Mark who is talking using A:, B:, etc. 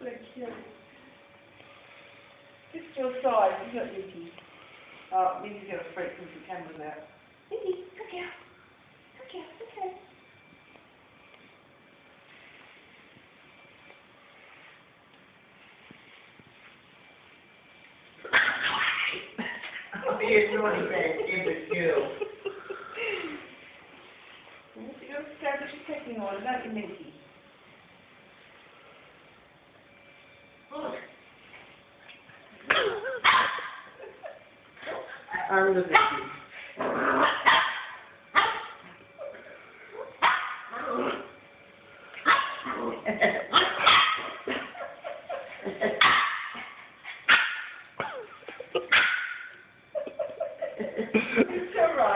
A: Bless you. Just your size, isn't it, Vicky? Oh, Vicky's got uh, a freak because the camera's out. Vicky, look out. Look out, look out.
B: Here's what he said, it was you.
A: You're establish a pecking order, don't you, Mickey?
B: I'm the victim. it's alright.